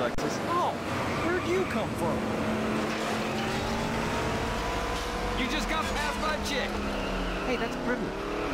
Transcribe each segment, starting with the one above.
Lexus. Oh, where'd you come from? You just got passed by a chick. Hey, that's privilege.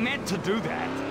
Meant to do that.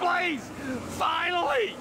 Finally!